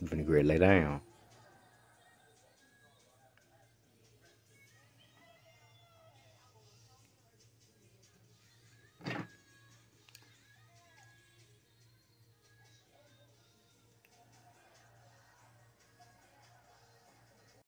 I'm go lay down.